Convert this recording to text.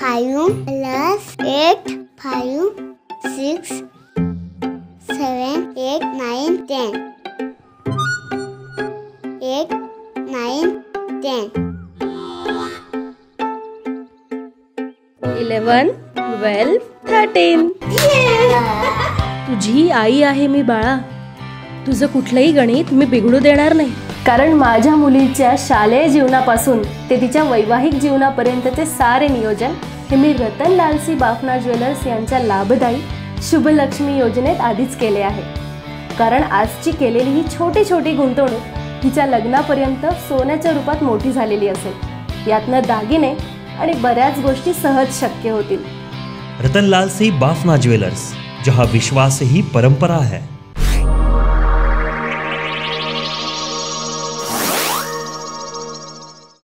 Five plus eight five six seven eight nine ten. Eight nine ten. Eleven twelve thirteen. तुझी आई आहे मी बाळा. तुझं कुठलंही गणित मी बिघडू देणार नाही. कारण माझ्या मुलीच्या शालेय जीवनापासून ते तिच्या वैवाहिक जीवनापर्यंतचे सारे नियोजन हे मी रतन लालसी बाफना ज्वेलर्स यांच्या लाभदायी शुभलक्ष्मी योजनेत आधीच केले आहे. कारण आजची केलेली ही छोटी छोटी गुंतवणूक हिच्या लग्नापर्यंत सोन्याच्या रूपात मोठी झालेली असेल. यातनं दागिने आणि बऱ्याच गोष्टी सहज शक्य होतील. रतनलाल सिंह बाफना ज्वेलर्स जहां विश्वास ही परंपरा है.